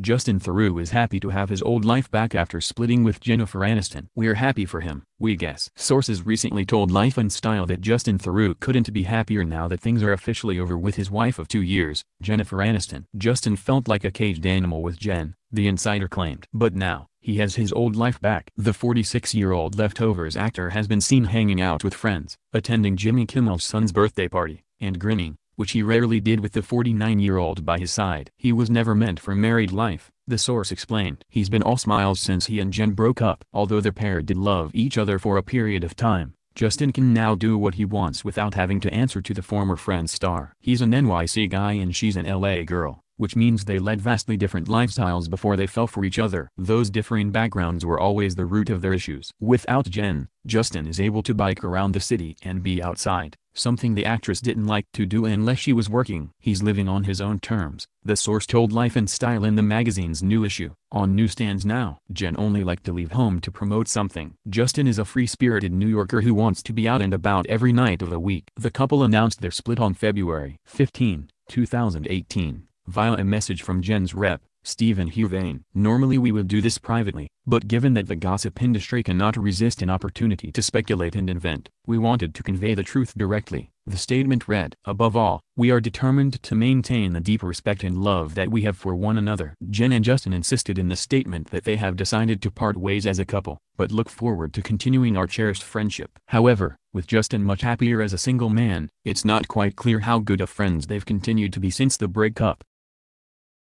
Justin Theroux is happy to have his old life back after splitting with Jennifer Aniston. We're happy for him, we guess. Sources recently told Life and Style that Justin Theroux couldn't be happier now that things are officially over with his wife of two years, Jennifer Aniston. Justin felt like a caged animal with Jen, the insider claimed. But now, he has his old life back. The 46-year-old Leftovers actor has been seen hanging out with friends, attending Jimmy Kimmel's son's birthday party, and grinning, which he rarely did with the 49-year-old by his side. He was never meant for married life, the source explained. He's been all smiles since he and Jen broke up. Although the pair did love each other for a period of time, Justin can now do what he wants without having to answer to the former Friends star. He's an NYC guy and she's an LA girl which means they led vastly different lifestyles before they fell for each other. Those differing backgrounds were always the root of their issues. Without Jen, Justin is able to bike around the city and be outside, something the actress didn't like to do unless she was working. He's living on his own terms, the source told Life and Style in the magazine's new issue. On newsstands now. Jen only liked to leave home to promote something. Justin is a free-spirited New Yorker who wants to be out and about every night of the week. The couple announced their split on February 15, 2018 via a message from Jen's rep, Stephen Huvane. Normally we would do this privately, but given that the gossip industry cannot resist an opportunity to speculate and invent, we wanted to convey the truth directly. The statement read, Above all, we are determined to maintain the deep respect and love that we have for one another. Jen and Justin insisted in the statement that they have decided to part ways as a couple, but look forward to continuing our cherished friendship. However, with Justin much happier as a single man, it's not quite clear how good of friends they've continued to be since the breakup.